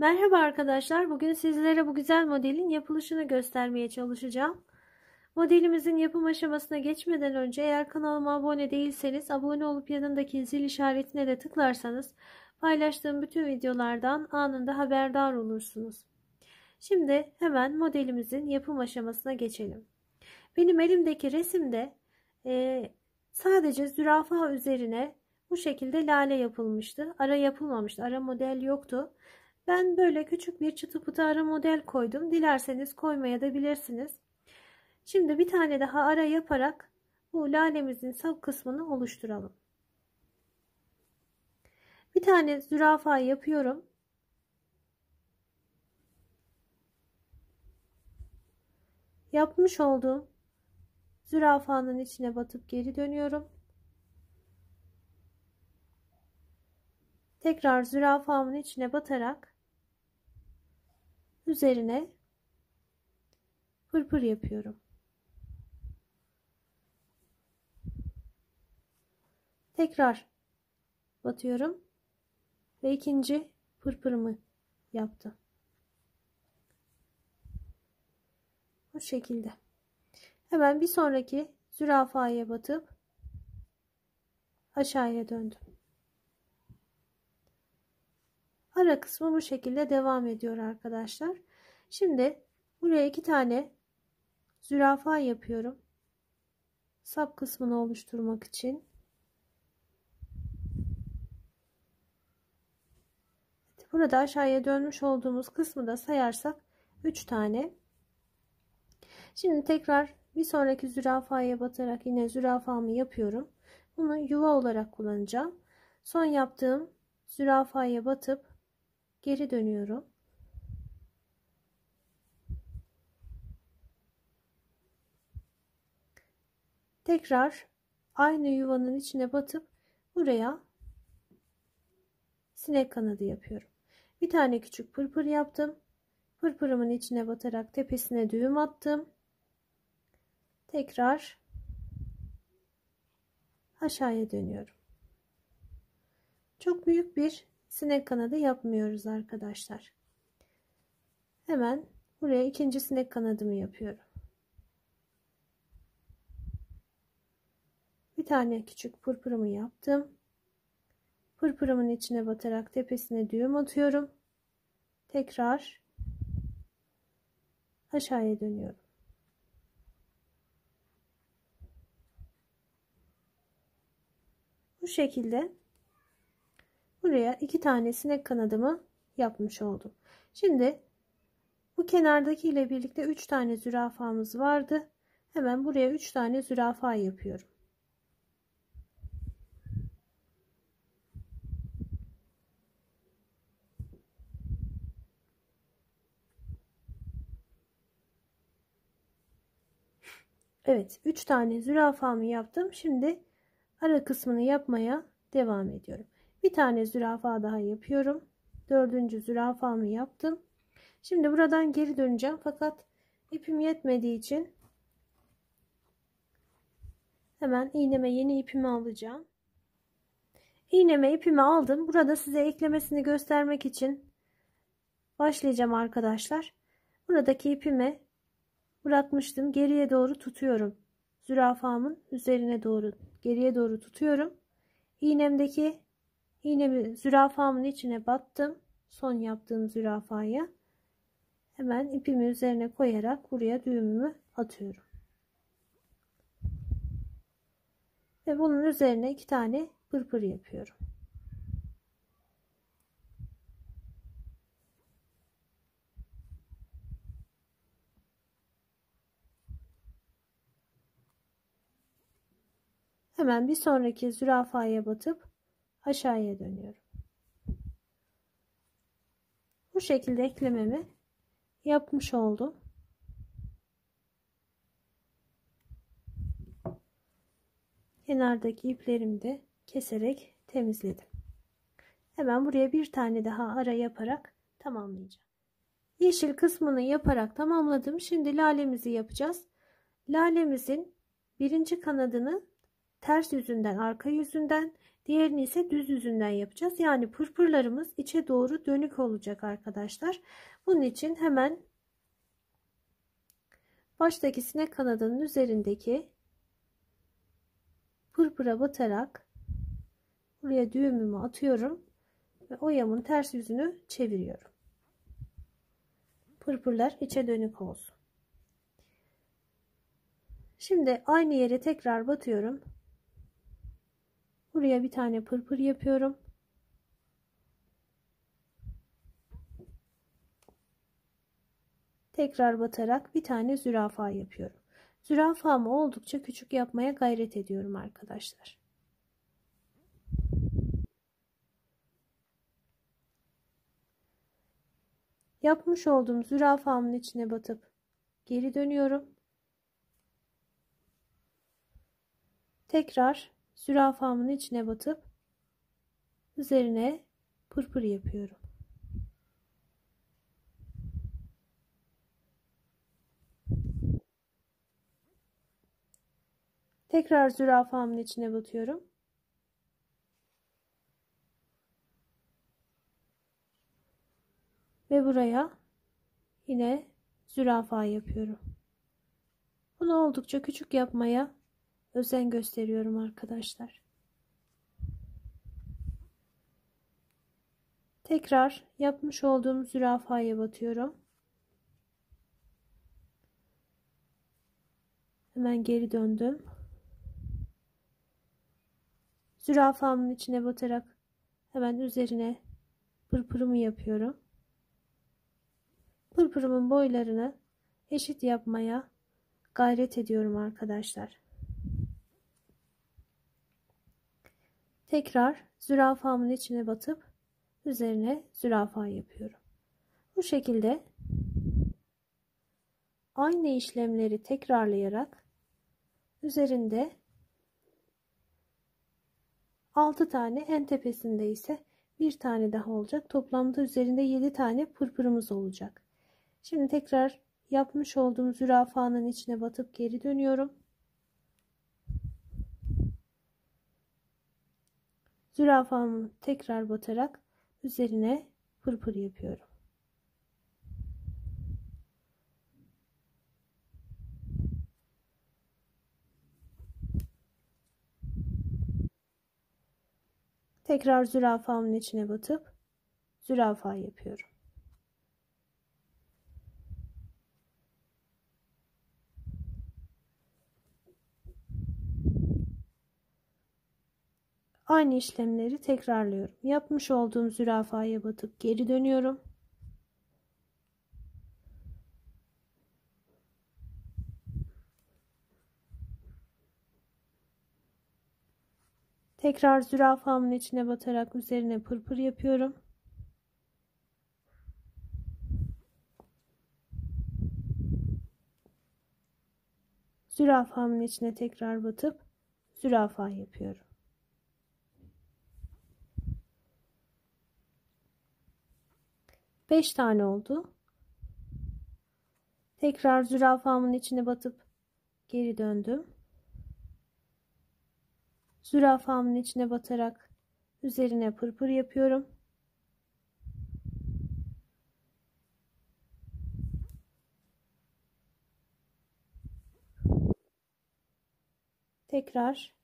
Merhaba arkadaşlar. Bugün sizlere bu güzel modelin yapılışını göstermeye çalışacağım. Modelimizin yapım aşamasına geçmeden önce eğer kanalıma abone değilseniz abone olup yanındaki zil işaretine de tıklarsanız paylaştığım bütün videolardan anında haberdar olursunuz. Şimdi hemen modelimizin yapım aşamasına geçelim. Benim elimdeki resimde sadece zürafa üzerine bu şekilde lale yapılmıştı. Ara yapılmamıştı. Ara model yoktu. Ben böyle küçük bir çıtı pıtı ara model koydum. Dilerseniz koymaya da bilirsiniz. Şimdi bir tane daha ara yaparak bu lalemizin sap kısmını oluşturalım. Bir tane zürafa yapıyorum. Yapmış olduğum zürafanın içine batıp geri dönüyorum. Tekrar zürafamın içine batarak üzerine pırpır yapıyorum. Tekrar batıyorum ve ikinci pırpırımı yaptım. Bu şekilde. Hemen bir sonraki zürafaya batıp aşağıya döndüm. Ara kısmı bu şekilde devam ediyor arkadaşlar. Şimdi buraya iki tane zürafa yapıyorum. Sap kısmını oluşturmak için. Burada aşağıya dönmüş olduğumuz kısmı da sayarsak 3 tane. Şimdi tekrar bir sonraki zürafaya batarak yine zürafamı yapıyorum. Bunu yuva olarak kullanacağım. Son yaptığım zürafaya batıp geri dönüyorum. Tekrar aynı yuvanın içine batıp buraya sinek kanadı yapıyorum. Bir tane küçük pırpır yaptım. Pırpırımın içine batarak tepesine düğüm attım. Tekrar aşağıya dönüyorum. Çok büyük bir sinek kanadı yapmıyoruz arkadaşlar. Hemen buraya ikinci sinek kanadımı yapıyorum. Bir tane küçük pırpırımı yaptım. Pırpırımın içine batarak tepesine düğüm atıyorum. Tekrar aşağıya dönüyorum. Bu şekilde buraya iki tane sinek kanadımı yapmış oldum. Şimdi bu kenardaki ile birlikte üç tane zürafamız vardı. Hemen buraya üç tane zürafa yapıyorum. Evet 3 tane zürafamı yaptım. Şimdi ara kısmını yapmaya devam ediyorum. Bir tane zürafa daha yapıyorum. Dördüncü zürafamı yaptım. Şimdi buradan geri döneceğim. Fakat ipim yetmediği için hemen iğneme yeni ipimi alacağım. İğneme ipimi aldım. Burada size eklemesini göstermek için başlayacağım arkadaşlar. Buradaki ipimi bırakmıştım. Geriye doğru tutuyorum. Zürafamın üzerine doğru geriye doğru tutuyorum. İğnemdeki iğnemi zürafamın içine battım. Son yaptığım zürafaya. Hemen ipimi üzerine koyarak buraya düğümümü atıyorum. Ve bunun üzerine iki tane pırpır yapıyorum. Hemen bir sonraki zürafaya batıp aşağıya dönüyorum. Bu şekilde eklememi yapmış oldum. Kenardaki iplerimi de keserek temizledim. Hemen buraya bir tane daha ara yaparak tamamlayacağım. Yeşil kısmını yaparak tamamladım. Şimdi lalemizi yapacağız. Lalemizin birinci kanadını ters yüzünden arka yüzünden diğerini ise düz yüzünden yapacağız. Yani pırpırlarımız içe doğru dönük olacak arkadaşlar. Bunun için hemen baştaki sinek kanadının üzerindeki pırpıra batarak buraya düğümümü atıyorum ve oyamın ters yüzünü çeviriyorum. Pırpırlar içe dönük olsun. Şimdi aynı yere tekrar batıyorum. Buraya bir tane pırpır yapıyorum. Tekrar batarak bir tane zürafa yapıyorum. Zürafamı oldukça küçük yapmaya gayret ediyorum arkadaşlar. Yapmış olduğum zürafamın içine batıp geri dönüyorum. Tekrar zürafamın içine batıp üzerine pırpır yapıyorum. Tekrar zürafamın içine batıyorum. Ve buraya yine zürafa yapıyorum. Bunu oldukça küçük yapmaya özen gösteriyorum arkadaşlar. Tekrar yapmış olduğum zürafaya batıyorum. Hemen geri döndüm. Zürafamın içine batarak hemen üzerine pırpırımı yapıyorum. Pırpırımın boylarını eşit yapmaya gayret ediyorum arkadaşlar. Tekrar zürafamın içine batıp üzerine zürafa yapıyorum. Bu şekilde aynı işlemleri tekrarlayarak üzerinde 6 tane en tepesinde ise bir tane daha olacak. Toplamda üzerinde 7 tane pırpırımız olacak. Şimdi tekrar yapmış olduğum zürafanın içine batıp geri dönüyorum. Zürafamı tekrar batarak üzerine pırpır yapıyorum. Tekrar zürafamın içine batıp zürafa yapıyorum. Aynı işlemleri tekrarlıyorum. Yapmış olduğum zürafaya batıp geri dönüyorum. Tekrar zürafamın içine batarak üzerine pırpır yapıyorum. Zürafamın içine tekrar batıp zürafa yapıyorum. 5 tane oldu. Tekrar zürafamın içine batıp geri döndüm. Zürafamın içine batarak üzerine pırpır yapıyorum. Tekrar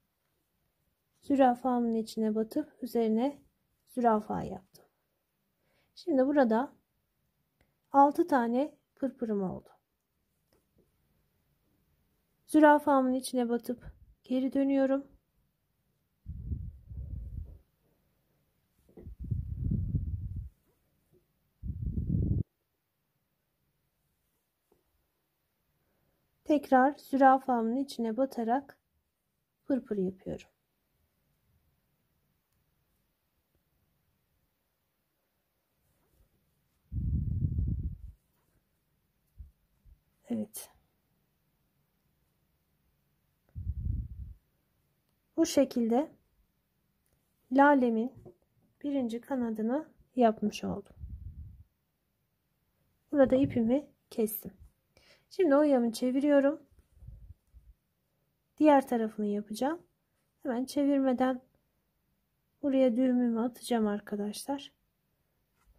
zürafamın içine batıp üzerine zürafa yaptım. Şimdi burada 6 tane pırpırım oldu. Zürafamın içine batıp geri dönüyorum. Tekrar zürafamın içine batarak pırpır yapıyorum. Evet. Bu şekilde lalemin birinci kanadını yapmış oldum. Burada ipimi kestim. Şimdi oyamı çeviriyorum. Diğer tarafını yapacağım. Hemen çevirmeden buraya düğümümü atacağım arkadaşlar.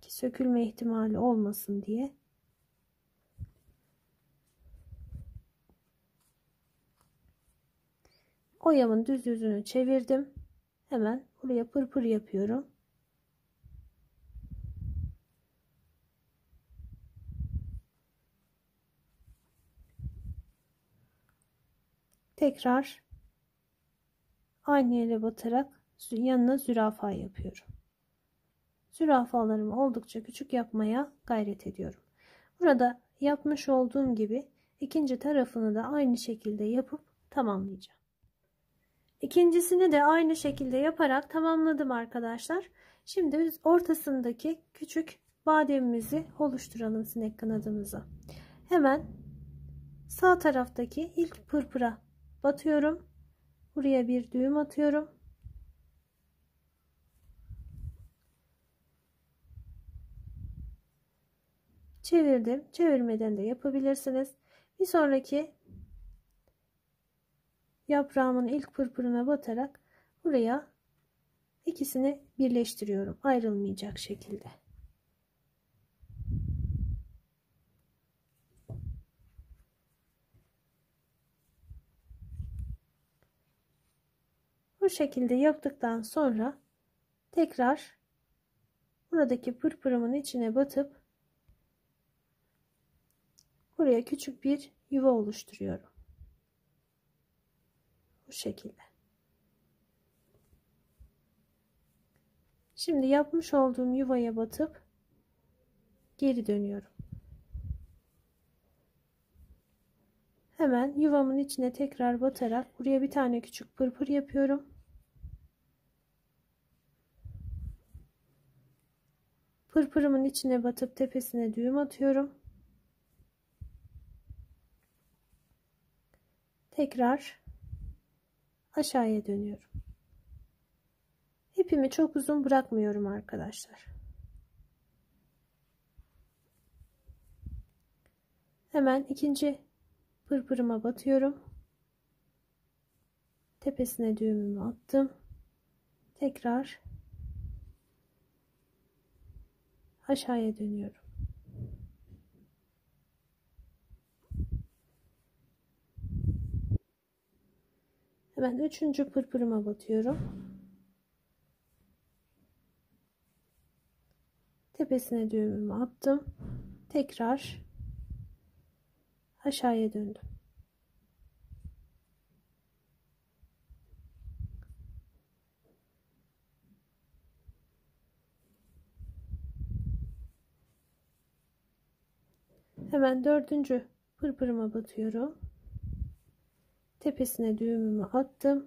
Ki sökülme ihtimali olmasın diye. Oyamın düz yüzünü çevirdim. Hemen buraya pırpır yapıyorum. Tekrar aynı yere batarak yanına zürafa yapıyorum. Zürafalarımı oldukça küçük yapmaya gayret ediyorum. Burada yapmış olduğum gibi ikinci tarafını da aynı şekilde yapıp tamamlayacağım. İkincisini de aynı şekilde yaparak tamamladım arkadaşlar. Şimdi ortasındaki küçük bademimizi oluşturalım sinek kanadımıza. Hemen sağ taraftaki ilk pırpıra batıyorum. Buraya bir düğüm atıyorum. Çevirdim. Çevirmeden de yapabilirsiniz. Bir sonraki yaprağımın ilk pırpırına batarak buraya ikisini birleştiriyorum. Ayrılmayacak şekilde. Bu şekilde yaptıktan sonra tekrar buradaki pırpırımın içine batıp buraya küçük bir yuva oluşturuyorum. Bu şekilde. Şimdi yapmış olduğum yuvaya batıp geri dönüyorum. Hemen yuvamın içine tekrar batarak buraya bir tane küçük pırpır yapıyorum. Pırpırımın içine batıp tepesine düğüm atıyorum. Tekrar aşağıya dönüyorum. İpimi çok uzun bırakmıyorum arkadaşlar. Hemen ikinci pırpırıma batıyorum. Tepesine düğümümü attım. Tekrar aşağıya dönüyorum. Hemen üçüncü pırpırıma batıyorum. Tepesine düğümümü attım. Tekrar aşağıya döndüm. Hemen dördüncü pırpırıma batıyorum. Tepesine düğümümü attım.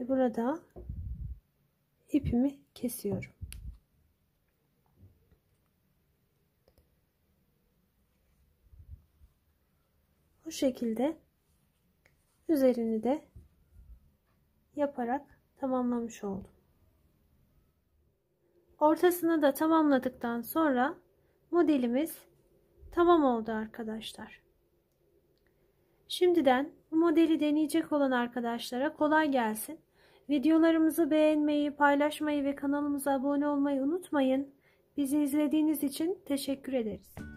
Ve burada ipimi kesiyorum. Bu şekilde üzerini de yaparak tamamlamış oldum. Ortasını da tamamladıktan sonra modelimiz tamam oldu arkadaşlar. Şimdiden bu modeli deneyecek olan arkadaşlara kolay gelsin. Videolarımızı beğenmeyi, paylaşmayı ve kanalımıza abone olmayı unutmayın. Bizi izlediğiniz için teşekkür ederiz.